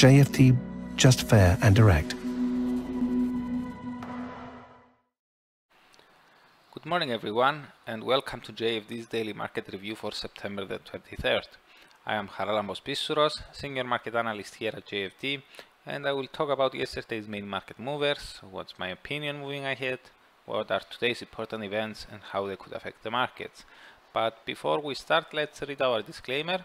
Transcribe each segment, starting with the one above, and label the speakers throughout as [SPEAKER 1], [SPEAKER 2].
[SPEAKER 1] JFD, just fair and direct.
[SPEAKER 2] Good morning everyone and welcome to JFD's daily market review for September the 23rd. I am Charalambos Pissouros, senior market analyst here at JFD and I will talk about yesterday's main market movers, what's my opinion moving ahead, what are today's important events and how they could affect the markets. But before we start, let's read our disclaimer.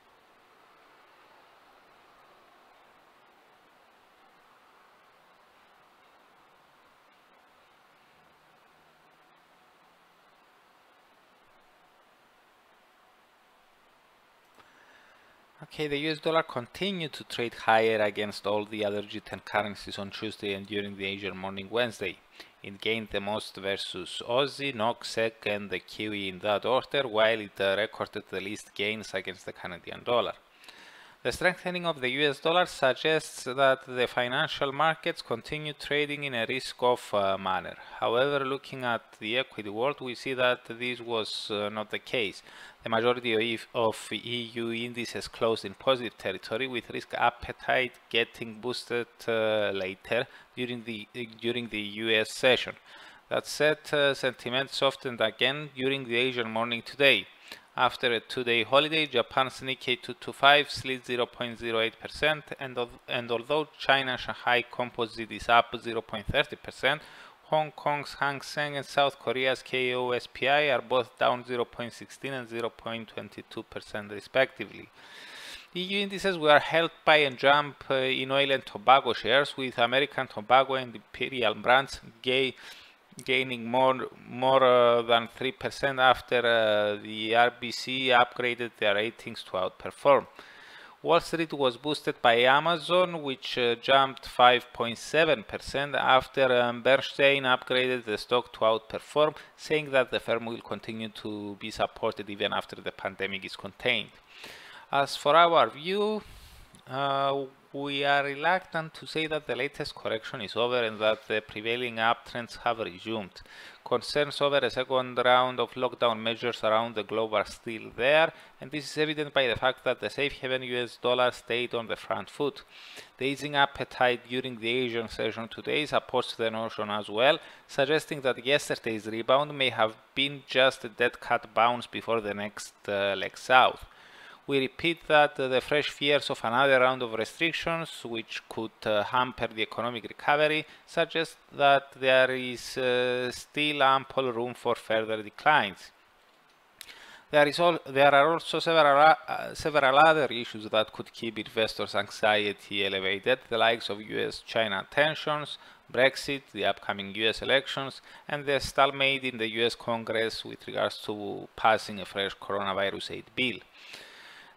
[SPEAKER 2] Okay, the US dollar continued to trade higher against all the other G10 currencies on Tuesday and during the Asian morning Wednesday. It gained the most versus Aussie, NOK, SEK and the Kiwi in that order, while it uh, recorded the least gains against the Canadian dollar. The strengthening of the US dollar suggests that the financial markets continue trading in a risk-off uh, manner. However, looking at the equity world, we see that this was uh, not the case. The majority of EU indices closed in positive territory, with risk appetite getting boosted uh, later during the during the US session. That said, uh, sentiment softened again during the Asian morning today. After a two-day holiday, Japan's Nikkei 225 slid 0.08% and, and although China's Shanghai Composite is up 0.30%, Hong Kong's Hang Seng and South Korea's KOSPI are both down 0.16 and 0.22% respectively. EU indices were helped by a jump uh, in oil and tobacco shares with American tobacco and Imperial brands gay gaining more more uh, than 3% after uh, the RBC upgraded their ratings to outperform. Wall Street was boosted by Amazon, which uh, jumped 5.7% after um, Bernstein upgraded the stock to outperform, saying that the firm will continue to be supported even after the pandemic is contained. As for our view, uh, we are reluctant to say that the latest correction is over and that the prevailing uptrends have resumed. Concerns over a second round of lockdown measures around the globe are still there, and this is evident by the fact that the safe haven US dollar stayed on the front foot. The easing appetite during the Asian session today supports the notion as well, suggesting that yesterday's rebound may have been just a dead cat bounce before the next uh, leg south we repeat that the fresh fears of another round of restrictions, which could uh, hamper the economic recovery, suggest that there is uh, still ample room for further declines. There, is all, there are also several, uh, several other issues that could keep investors' anxiety elevated, the likes of US-China tensions, Brexit, the upcoming US elections, and the stalemate in the US Congress with regards to passing a fresh coronavirus aid bill.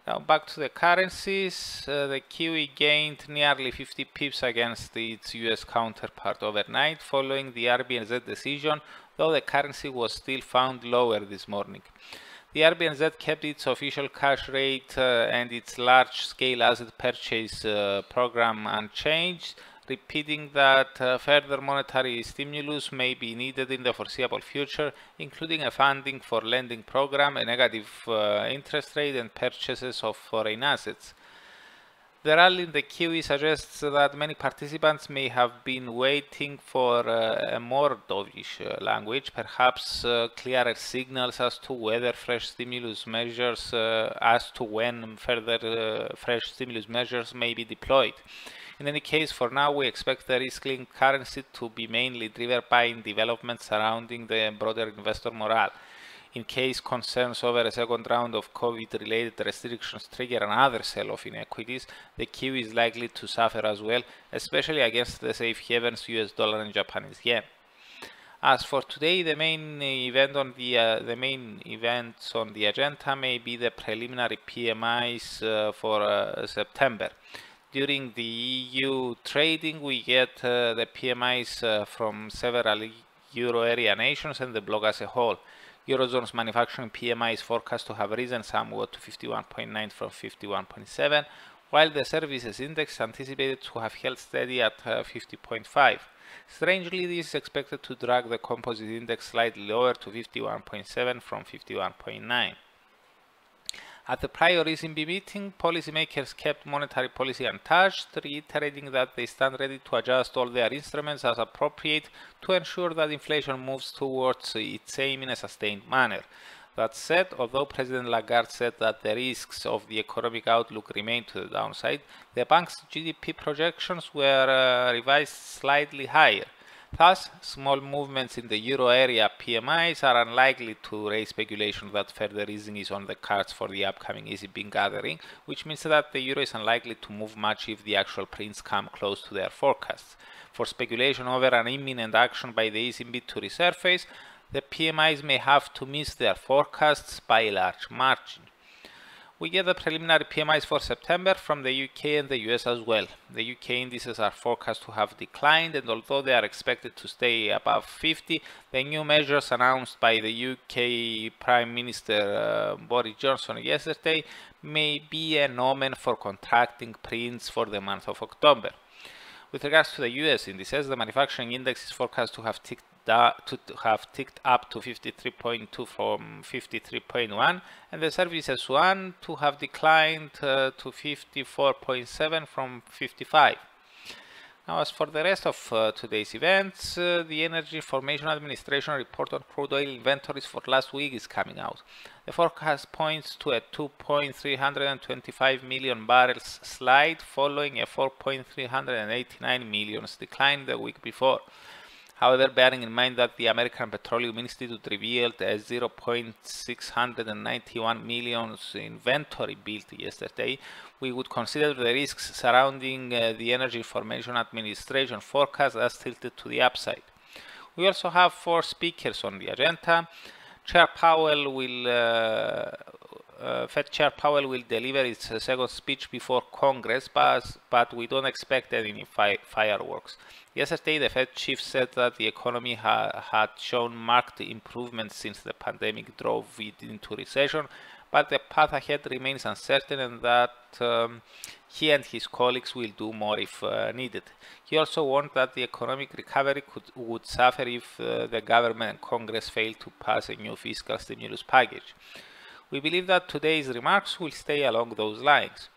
[SPEAKER 2] Now back to the currencies, uh, the Kiwi gained nearly 50 pips against its US counterpart overnight following the RBNZ decision, though the currency was still found lower this morning. The RBNZ kept its official cash rate uh, and its large-scale asset purchase uh, program unchanged, repeating that uh, further monetary stimulus may be needed in the foreseeable future, including a funding for lending program, a negative uh, interest rate, and purchases of foreign assets. The rally in the Kiwi suggests that many participants may have been waiting for uh, a more dovish uh, language, perhaps uh, clearer signals as to whether fresh stimulus measures, uh, as to when further fresh stimulus measures may be deployed. In any case, for now, we expect the risk-linked currency to be mainly driven by developments surrounding the broader investor morale. In case concerns over a second round of COVID-related restrictions trigger another sell-off in equities, the Kiwi is likely to suffer as well, especially against the safe havens US dollar and Japanese yen. As for today, the main event on the uh, the main events on the agenda may be the preliminary PMIs uh, for uh, September during the EU trading, we get uh, the PMIs uh, from several euro area nations and the bloc as a whole. Eurozone's manufacturing PMI is forecast to have risen somewhat to 51.9 from 51.7, while the services index is anticipated to have held steady at uh, 50.5. Strangely, this is expected to drag the composite index slightly lower to 51.7 from 51.9. At the prior ECB meeting, policymakers kept monetary policy untouched, reiterating that they stand ready to adjust all their instruments as appropriate to ensure that inflation moves towards its aim in a sustained manner. That said, although President Lagarde said that the risks of the economic outlook remain to the downside, the bank's GDP projections were uh, revised slightly higher. Thus, small movements in the euro area PMIs are unlikely to raise speculation that further easing is on the cards for the upcoming ECB gathering, which means that the euro is unlikely to move much if the actual prints come close to their forecasts. For speculation over an imminent action by the ECB to resurface, the PMIs may have to miss their forecasts by a large margin. We get the preliminary PMIs for September from the UK and the US as well. The UK indices are forecast to have declined and although they are expected to stay above 50, the new measures announced by the UK Prime Minister uh, Boris Johnson yesterday may be an omen for contracting prints for the month of October. With regards to the US indices, the manufacturing index is forecast to have ticked to have ticked up to 53.2 from 53.1 and the services one to have declined uh, to 54.7 from 55. Now as for the rest of uh, today's events, uh, the Energy Information Administration report on crude oil inventories for last week is coming out. The forecast points to a 2.325 million barrels slide following a 4.389 million decline the week before. However, bearing in mind that the American Petroleum Institute revealed a 0.691 million inventory built yesterday, we would consider the risks surrounding uh, the Energy Information Administration forecast as tilted to the upside. We also have four speakers on the agenda. Chair Powell will uh, uh, Fed Chair Powell will deliver its uh, second speech before Congress, but, but we don't expect any fi fireworks. Yesterday, the Fed chief said that the economy ha had shown marked improvement since the pandemic drove it into recession, but the path ahead remains uncertain and that um, he and his colleagues will do more if uh, needed. He also warned that the economic recovery could, would suffer if uh, the government and Congress fail to pass a new fiscal stimulus package. We believe that today's remarks will stay along those lines.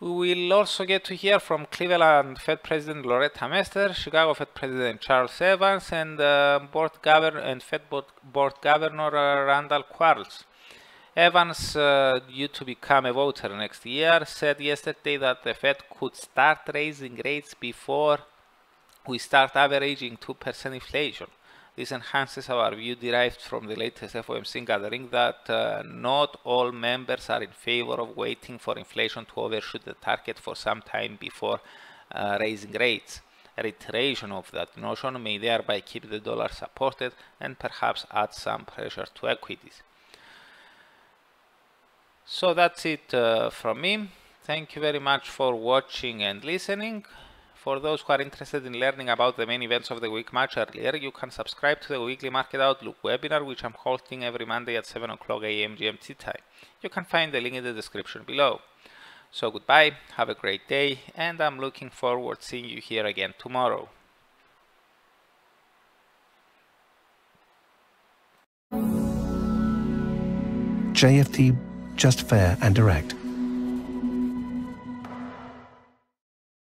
[SPEAKER 2] We will also get to hear from Cleveland Fed President Loretta Mester, Chicago Fed President Charles Evans, and uh, Board and Fed Board, Board Governor uh, Randall Quarles. Evans, uh, due to become a voter next year, said yesterday that the Fed could start raising rates before we start averaging 2% inflation. This enhances our view derived from the latest FOMC gathering that uh, not all members are in favor of waiting for inflation to overshoot the target for some time before uh, raising rates. A reiteration of that notion may thereby keep the dollar supported and perhaps add some pressure to equities. So that's it uh, from me. Thank you very much for watching and listening. For those who are interested in learning about the main events of the week much earlier, you can subscribe to the weekly Market Outlook webinar, which I'm hosting every Monday at 7 o'clock a.m. GMT time. You can find the link in the description below. So goodbye, have a great day, and I'm looking forward seeing you here again tomorrow.
[SPEAKER 1] JFD, just fair and direct.